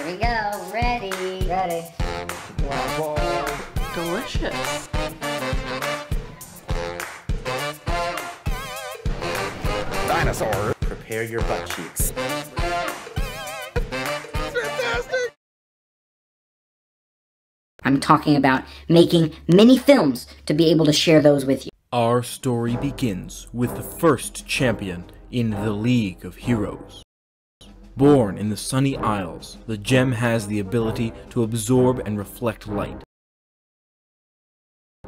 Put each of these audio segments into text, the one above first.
Here we go. Ready. Ready. Delicious. Dinosaur. Prepare your butt cheeks. Fantastic. I'm talking about making mini films to be able to share those with you. Our story begins with the first champion in the League of Heroes. Born in the Sunny Isles, the gem has the ability to absorb and reflect light.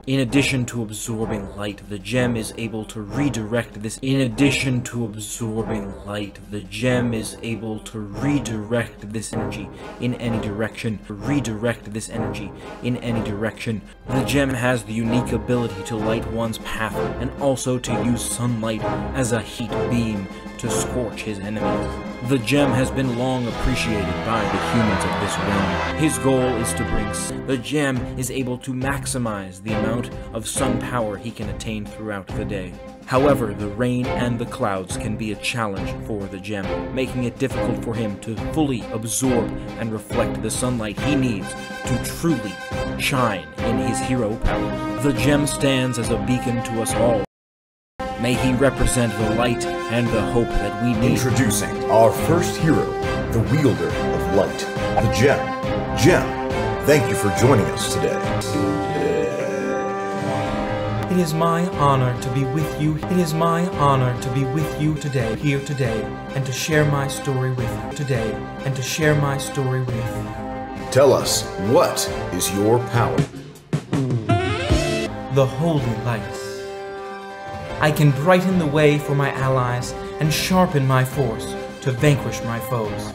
In addition to absorbing light, the gem is able to redirect this. In addition to absorbing light, the gem is able to redirect this energy in any direction. Redirect this energy in any direction. The gem has the unique ability to light one's path and also to use sunlight as a heat beam to scorch his enemies. The gem has been long appreciated by the humans of this realm. His goal is to bring. The gem is able to maximize the amount of sun power he can attain throughout the day. However, the rain and the clouds can be a challenge for the gem, making it difficult for him to fully absorb and reflect the sunlight he needs to truly shine in his hero power. The gem stands as a beacon to us all. May he represent the light and the hope that we need. Introducing our first hero, the wielder of light, the Gem. Gem, thank you for joining us today. It is my honor to be with you. It is my honor to be with you today, here today, and to share my story with you today, and to share my story with you. Tell us, what is your power? The holy light. I can brighten the way for my allies and sharpen my force to vanquish my foes.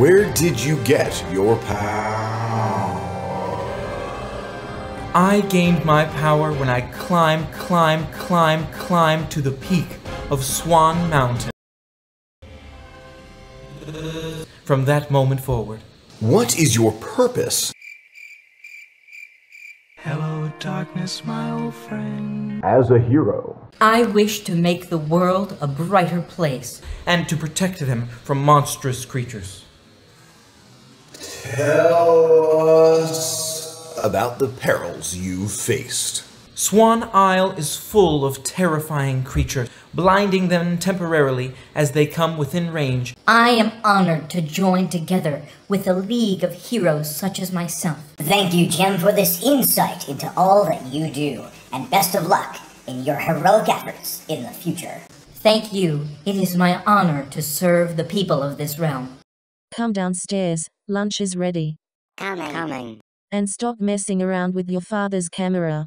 Where did you get your power? I gained my power when I climbed, climbed, climbed, climbed to the peak of Swan Mountain. From that moment forward, What is your purpose? Hello, darkness, my old friend. As a hero. I wish to make the world a brighter place. And to protect them from monstrous creatures. Tell us about the perils you faced. Swan Isle is full of terrifying creatures, blinding them temporarily as they come within range. I am honored to join together with a league of heroes such as myself. Thank you, Gem, for this insight into all that you do, and best of luck in your heroic efforts in the future. Thank you. It is my honor to serve the people of this realm. Come downstairs, lunch is ready. Coming. Coming. And stop messing around with your father's camera.